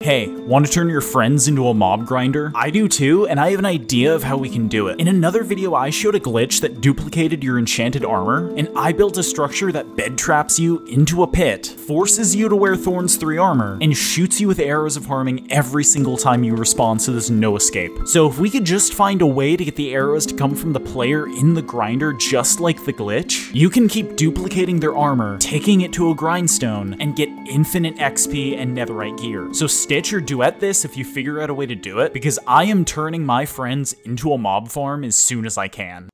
Hey, want to turn your friends into a mob grinder? I do too, and I have an idea of how we can do it. In another video, I showed a glitch that duplicated your enchanted armor, and I built a structure that bed traps you into a pit, forces you to wear Thorns 3 armor, and shoots you with arrows of harming every single time you respawn so there's no escape. So if we could just find a way to get the arrows to come from the player in the grinder just like the glitch, you can keep duplicating their armor, taking it to a grindstone, and get infinite XP and netherite gear. So Stitch or duet this if you figure out a way to do it, because I am turning my friends into a mob farm as soon as I can.